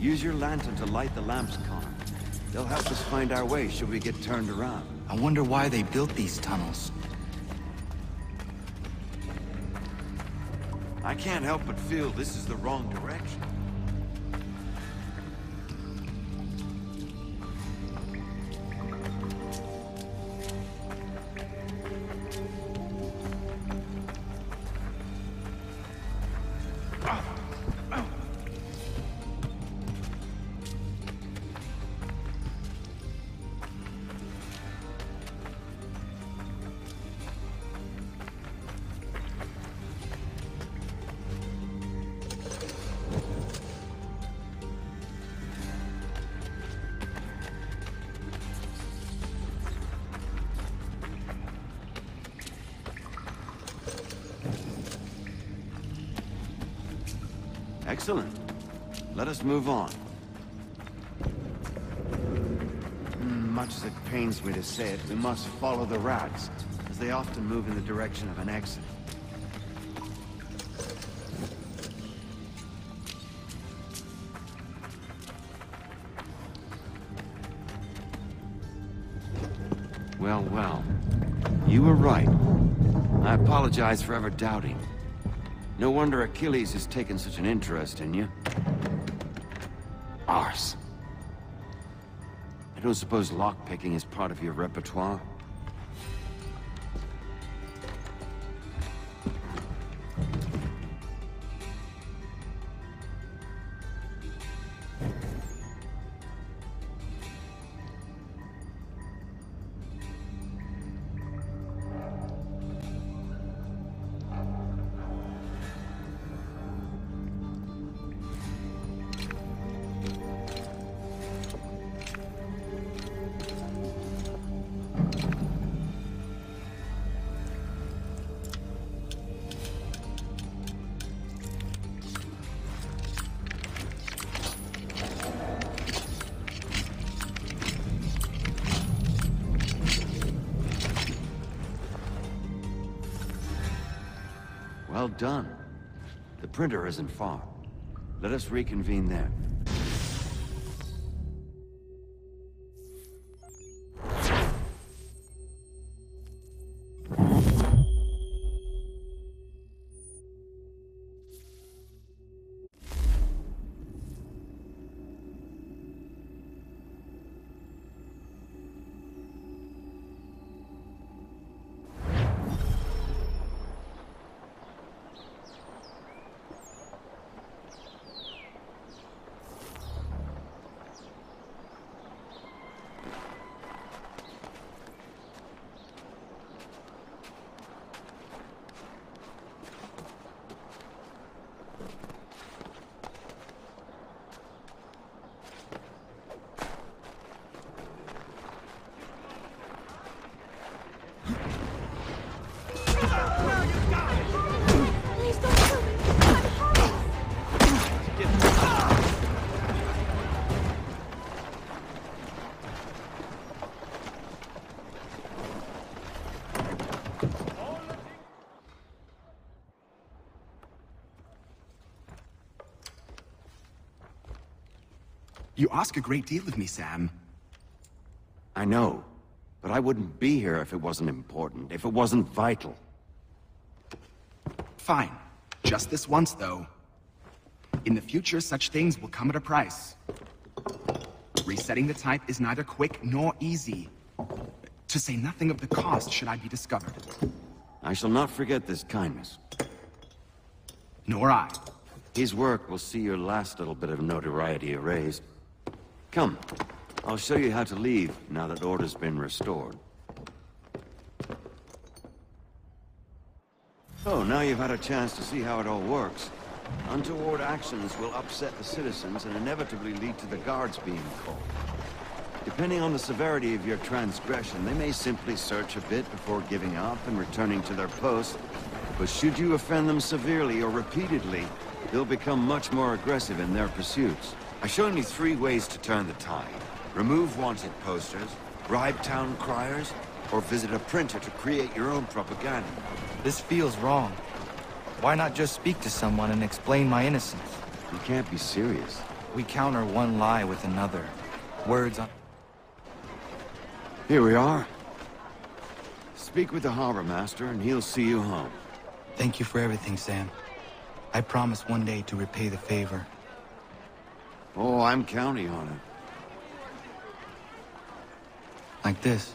Use your lantern to light the lamps, Connor. They'll help us find our way should we get turned around. I wonder why they built these tunnels. I can't help but feel this is the wrong direction. Excellent. Let us move on. Hmm, Much as it pains me to say it, we must follow the rats, as they often move in the direction of an exit. Well, well. You were right. I apologize for ever doubting. No wonder Achilles has taken such an interest in you. Arse. I don't suppose lockpicking is part of your repertoire? Well done. The printer isn't far. Let us reconvene there. You ask a great deal of me, Sam. I know, but I wouldn't be here if it wasn't important, if it wasn't vital. Fine. Just this once, though. In the future, such things will come at a price. Resetting the type is neither quick nor easy. To say nothing of the cost should I be discovered. I shall not forget this kindness. Nor I. His work will see your last little bit of notoriety erased. Come, I'll show you how to leave now that order's been restored. Oh, now you've had a chance to see how it all works. Untoward actions will upset the citizens and inevitably lead to the guards being called. Depending on the severity of your transgression, they may simply search a bit before giving up and returning to their post. But should you offend them severely or repeatedly, they'll become much more aggressive in their pursuits. I've shown you three ways to turn the tide. Remove wanted posters, bribe town criers, or visit a printer to create your own propaganda. This feels wrong. Why not just speak to someone and explain my innocence? You can't be serious. We counter one lie with another. Words on... Here we are. Speak with the harbor master, and he'll see you home. Thank you for everything, Sam. I promise one day to repay the favor. Oh, I'm counting on it. Like this.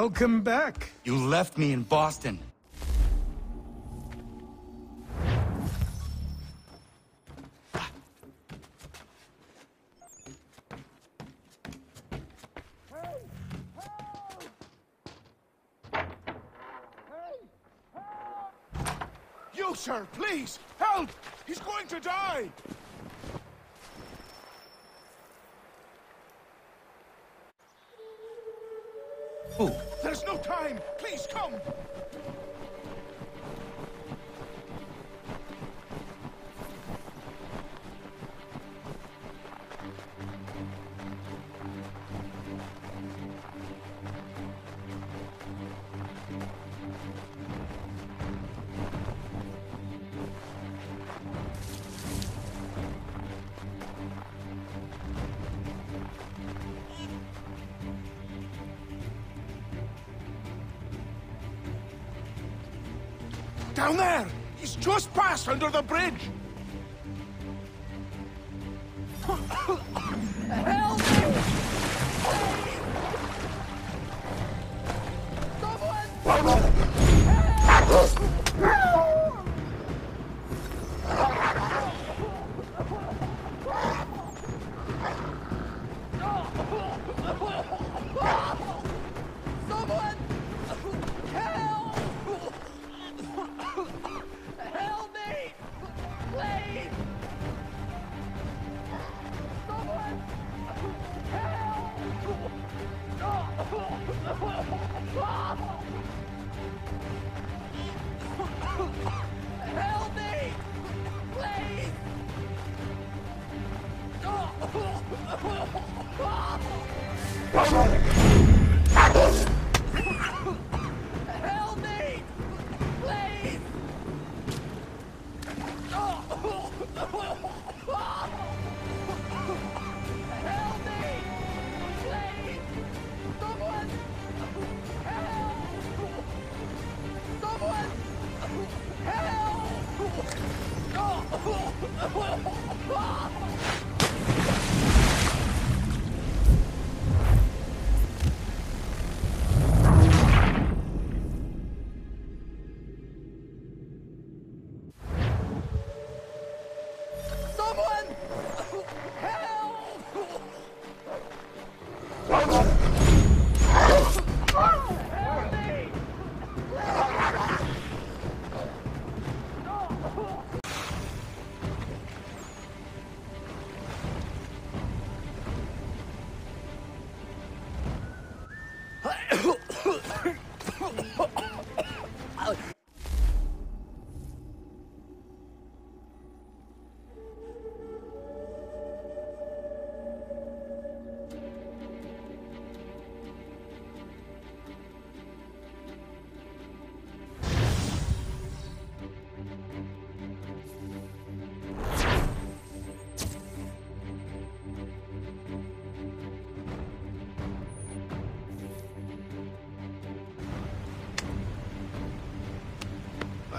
Welcome back. You left me in Boston. You, sir, please! Help! He's going to die! Down there! He's just passed under the bridge!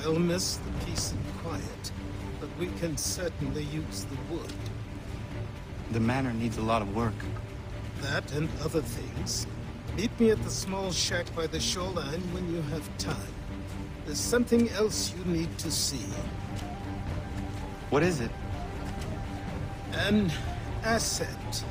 I'll miss the peace and quiet, but we can certainly use the wood. The manor needs a lot of work. That and other things. Meet me at the small shack by the shoreline when you have time. There's something else you need to see. What is it? An asset.